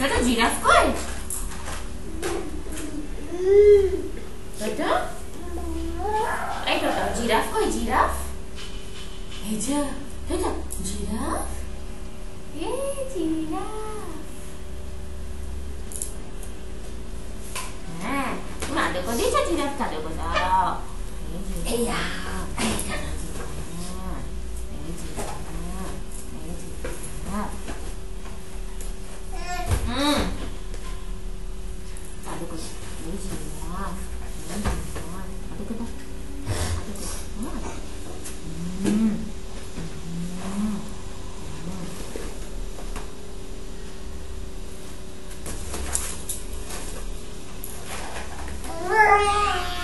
बेटा जिराफ को है बेटा राइट बताओ जिराफ को है जिराफ है जा है जा जिराफ ये जिराफ हाँ तुम आधे को दीजिए जिराफ का दो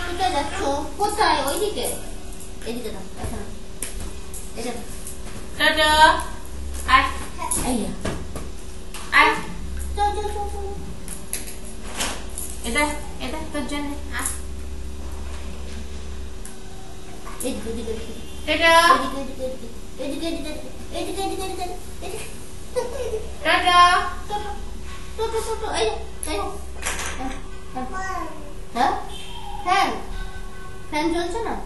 কোথায় যাচ্ছ কোথায় ওইদিকে এদিকে দাও এখানে এটা দাও। টাটা আয় এই আয় চল চল চল চল এটা এটা তোর জন্য আয় Dadah. Dadah. Toto, toto, ayo, ayo. 자, 펜. 펜 좋잖아.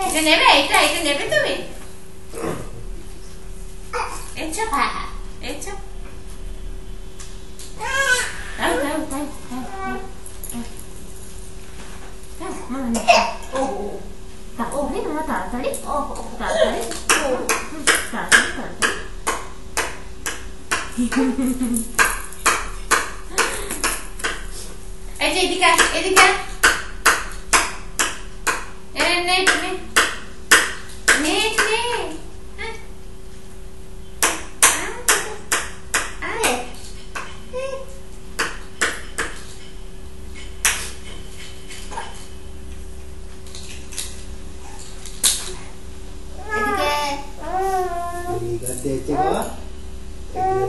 이거 내봐, 이따, 이거 내봐, 또비. 애초 봐. 애초. 다음, 다음, 다음. Mano. Oh. Tá ouvindo naik. tátari? Oh. Oh. SDC kok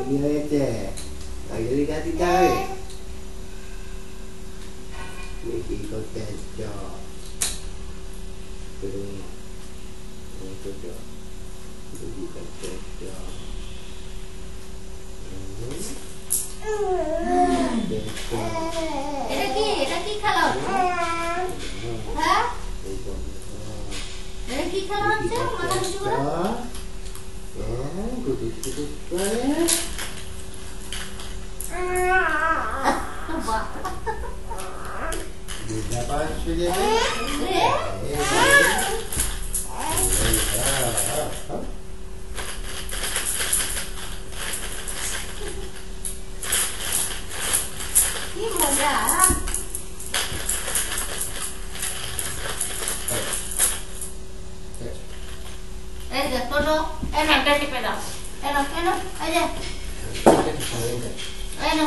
ini, ece lagi ganti gawe Miki ikut tejo Belum Itu jo. Itu juga tejo এটা কি এটা কি lagi হ্যাঁ এটা কি খেলা হচ্ছে মাথা নিচু Ah, ah, ah. Desabaixo, ele é. é. Desde solo en el que se Bueno, bueno, oye. Bueno.